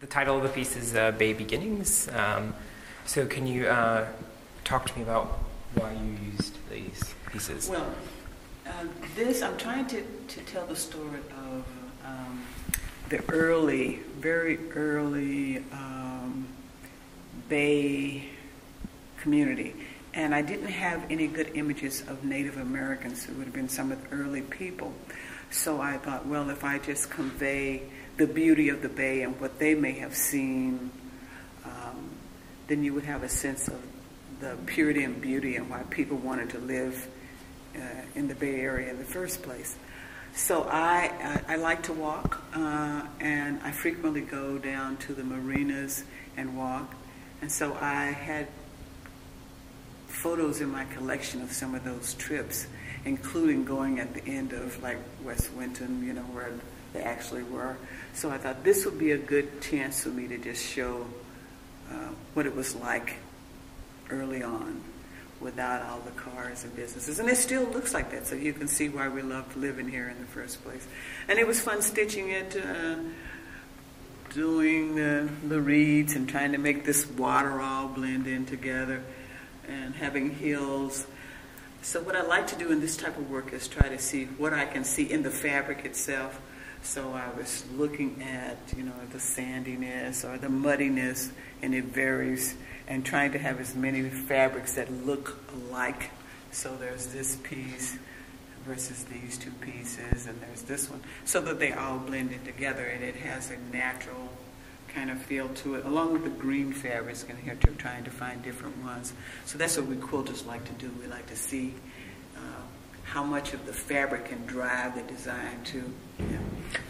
The title of the piece is uh, Bay Beginnings. Um, so, can you uh, talk to me about why you used these pieces? Well, uh, this, I'm trying to, to tell the story of um, the early, very early um, Bay community. And I didn't have any good images of Native Americans who would have been some of the early people. So I thought, well, if I just convey the beauty of the Bay and what they may have seen, um, then you would have a sense of the purity and beauty and why people wanted to live uh, in the Bay Area in the first place. So I, I, I like to walk, uh, and I frequently go down to the marinas and walk. And so I had photos in my collection of some of those trips, including going at the end of like West Winton, you know, where they actually were. So I thought this would be a good chance for me to just show uh, what it was like early on without all the cars and businesses. And it still looks like that, so you can see why we loved living here in the first place. And it was fun stitching it, uh, doing the, the reeds and trying to make this water all blend in together and having hills. So what I like to do in this type of work is try to see what I can see in the fabric itself. So I was looking at, you know, the sandiness or the muddiness, and it varies, and trying to have as many fabrics that look alike. So there's this piece versus these two pieces, and there's this one, so that they all blend in together, and it has a natural kind of feel to it, along with the green fabrics in here, too, trying to find different ones. So that's what we quilters like to do. We like to see how much of the fabric can drive the design, too. Yeah.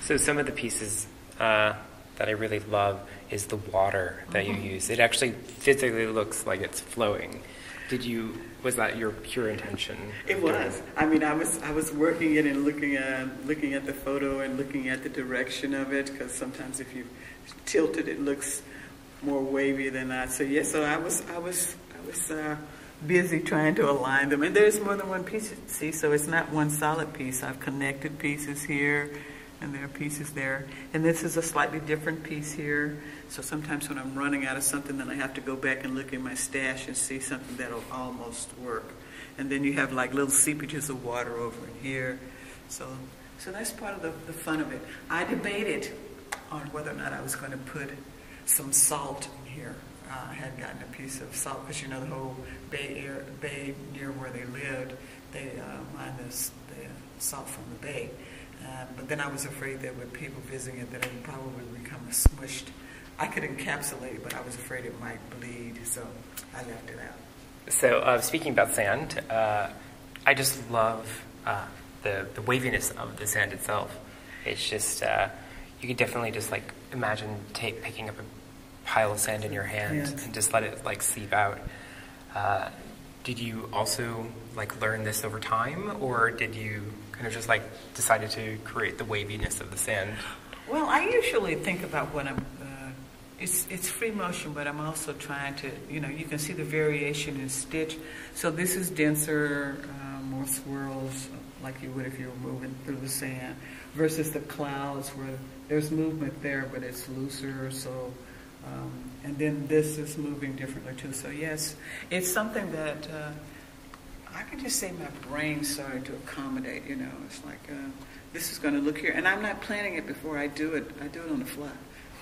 So, some of the pieces uh, that I really love is the water that you use. It actually physically looks like it's flowing. Did you? Was that your pure intention? It was. I mean, I was I was working it and looking at looking at the photo and looking at the direction of it because sometimes if you tilt it, it looks more wavy than that. So yes, so I was I was I was uh, busy trying to align them, and there's more than one piece. See, so it's not one solid piece. I've connected pieces here, and there are pieces there, and this is a slightly different piece here. So sometimes when I'm running out of something, then I have to go back and look in my stash and see something that'll almost work. And then you have like little seepages of water over in here. So, so that's part of the, the fun of it. I debated on whether or not I was going to put some salt in here. Uh, had gotten a piece of salt because you know the whole bay, bay near where they lived, they uh, mined this, the salt from the bay. Uh, but then I was afraid that with people visiting it, that it would probably become a smushed. I could encapsulate it, but I was afraid it might bleed, so I left it out. So, uh, speaking about sand, uh, I just love uh, the the waviness of the sand itself. It's just uh, you could definitely just like imagine take, picking up a pile of sand in your hand and just let it like seep out. Uh, did you also like learn this over time, or did you kind of just like decided to create the waviness of the sand? Well, I usually think about when I'm. Uh, it's it's free motion, but I'm also trying to. You know, you can see the variation in stitch. So this is denser, uh, more swirls, like you would if you were moving through the sand, versus the clouds where there's movement there, but it's looser. So. Um, and then this is moving differently too. So yes, it's something that uh, I can just say my brain started to accommodate. You know, it's like uh, this is going to look here, and I'm not planning it before I do it. I do it on the fly.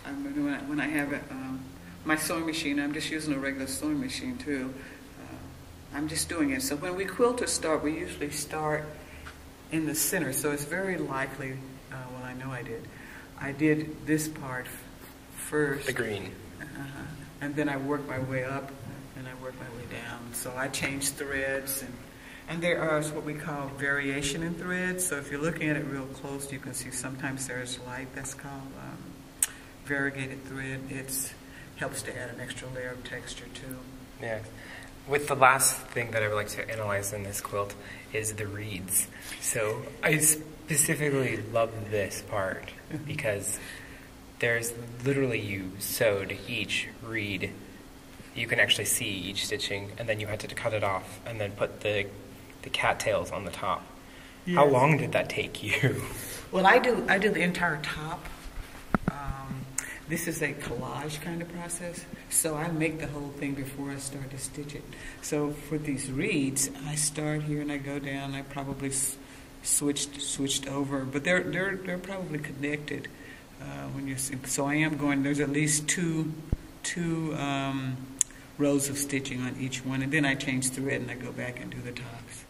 I mean, when I, when I have um, my sewing machine, I'm just using a regular sewing machine too. Uh, I'm just doing it. So when we quilters start, we usually start in the center. So it's very likely. Uh, well, I know I did. I did this part first. The green. Uh-huh. And then I work my way up, and I work my way down. So I change threads, and and there are what we call variation in threads. So if you're looking at it real close, you can see sometimes there's light. That's called um, variegated thread. It helps to add an extra layer of texture too. Yeah. With the last thing that I would like to analyze in this quilt is the reeds. So I specifically love this part because there's literally you sewed each reed. You can actually see each stitching, and then you had to cut it off and then put the the cattails on the top. How long did that take you? Well, I do I do the entire top. Um, this is a collage kind of process. So I make the whole thing before I start to stitch it. So for these reeds, I start here and I go down. I probably s- switched switched over, but they're they're they're probably connected. Uh, when you so I am going. There's at least two two um, rows of stitching on each one, and then I change thread and I go back and do the tops.